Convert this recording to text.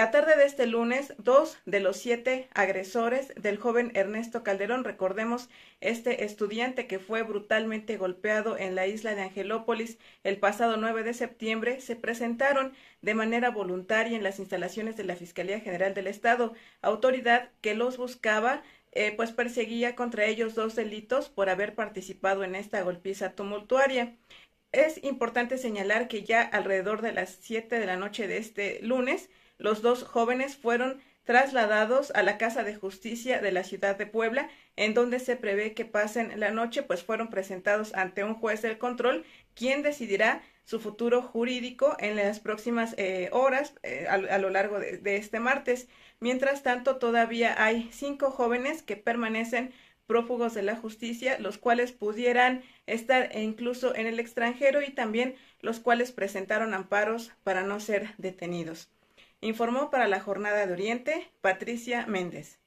La tarde de este lunes, dos de los siete agresores del joven Ernesto Calderón, recordemos este estudiante que fue brutalmente golpeado en la isla de Angelópolis el pasado 9 de septiembre, se presentaron de manera voluntaria en las instalaciones de la Fiscalía General del Estado, autoridad que los buscaba eh, pues perseguía contra ellos dos delitos por haber participado en esta golpiza tumultuaria. Es importante señalar que ya alrededor de las siete de la noche de este lunes, los dos jóvenes fueron trasladados a la Casa de Justicia de la ciudad de Puebla, en donde se prevé que pasen la noche, pues fueron presentados ante un juez del control, quien decidirá su futuro jurídico en las próximas eh, horas eh, a, lo largo de, de este martes. Mientras tanto, todavía hay cinco jóvenes que permanecen prófugos de la justicia, los cuales pudieran estar incluso en el extranjero y también los cuales presentaron amparos para no ser detenidos. Informó para la Jornada de Oriente Patricia Méndez.